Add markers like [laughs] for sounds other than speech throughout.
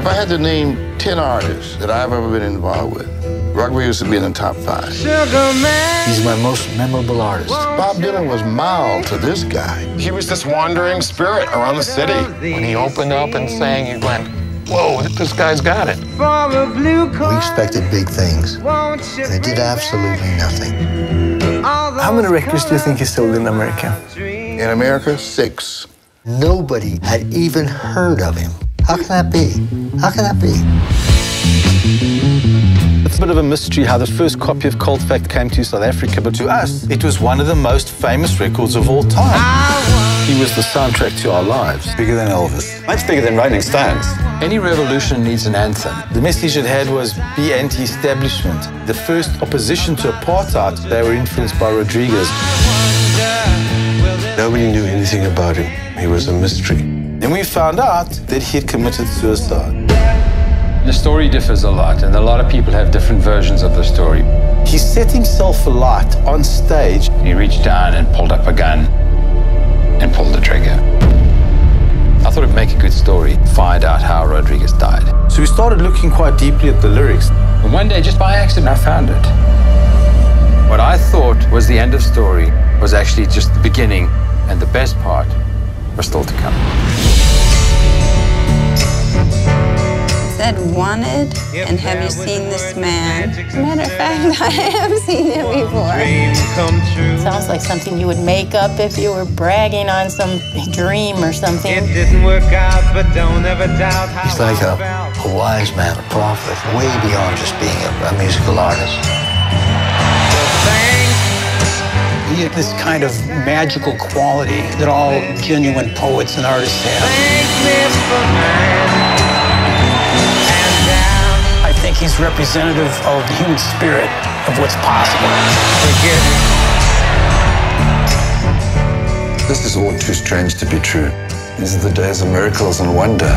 had to name 10 artists that I've ever been involved with, Rodriguez would be in the top five. He's my most memorable artist. Bob Dylan was mild to this guy. He was this wandering spirit around the city. When he opened up and sang, you went, whoa, this guy's got it. We expected big things, and they did absolutely nothing. How many records do you think he sold in America? In America, six. Nobody had even heard of him. How can that be? How can that be? It's a bit of a mystery how the first copy of Cold Fact came to South Africa, but to us, it was one of the most famous records of all time. He was the soundtrack to our lives. Bigger than Elvis. Much bigger than Rolling Stones. Any revolution needs an anthem. The message it had was be anti-establishment. The first opposition to apartheid, they were influenced by Rodriguez. Nobody knew anything about him. He was a mystery. Then we found out that he had committed suicide. The story differs a lot, and a lot of people have different versions of the story. He set himself alight on stage. He reached down and pulled up a gun and pulled the trigger. I thought it'd make a good story, find out how Rodriguez died. So we started looking quite deeply at the lyrics. And one day, just by accident, I found it. What I thought was the end of story was actually just the beginning, and the best part was still to come. Said wanted, and have you seen this man? Matter of fact, [laughs] I have seen him before. Sounds like something you would make up if you were bragging on some dream or something. It didn't work out, but don't ever doubt how He's like a, a wise man, a prophet, way beyond just being a, a musical artist. He had this kind of magical quality that all genuine poets and artists have. He's representative of the human spirit of what's possible. This is all too strange to be true. These are the days of miracles and wonder.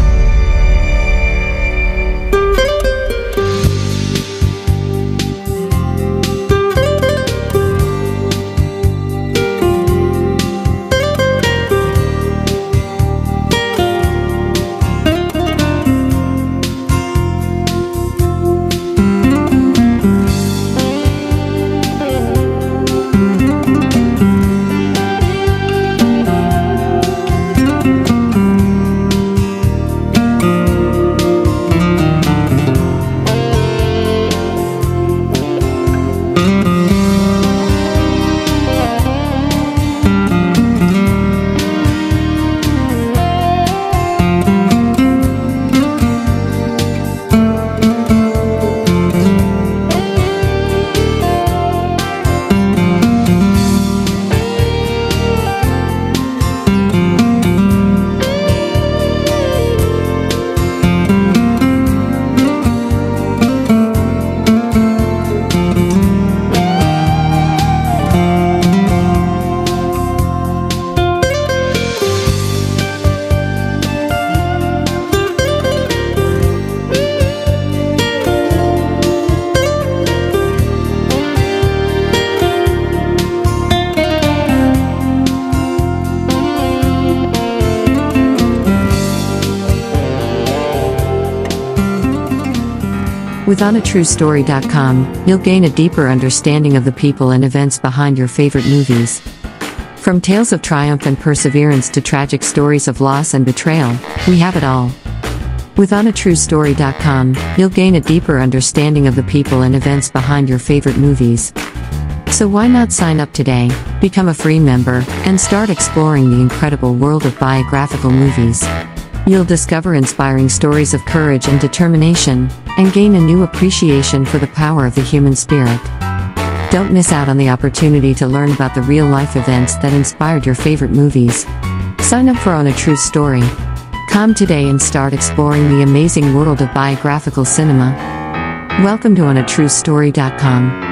With OnATrueStory.com, you'll gain a deeper understanding of the people and events behind your favorite movies. From tales of triumph and perseverance to tragic stories of loss and betrayal, we have it all. With OnATrueStory.com, you'll gain a deeper understanding of the people and events behind your favorite movies. So why not sign up today, become a free member, and start exploring the incredible world of biographical movies? You'll discover inspiring stories of courage and determination, and gain a new appreciation for the power of the human spirit. Don't miss out on the opportunity to learn about the real life events that inspired your favorite movies. Sign up for On a True Story. Come today and start exploring the amazing world of biographical cinema. Welcome to OnATrueStory.com.